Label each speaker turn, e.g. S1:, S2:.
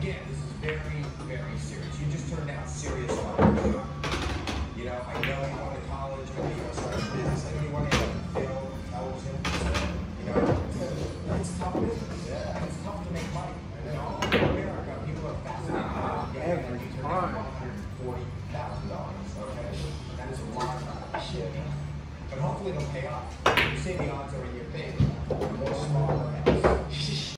S1: again, this is very, very serious. You just turned out serious. You know, I know you want to college, I know you want to start a business, I know you want to get film, television. You know, it's, tough business. Yeah. It's tough to make money. You know, in America, people are fascinated by getting
S2: Every
S1: you turn out
S2: time.
S1: $140,000. Okay? That is a lot of shit. But hopefully it'll pay off. You say the odds